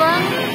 Sabang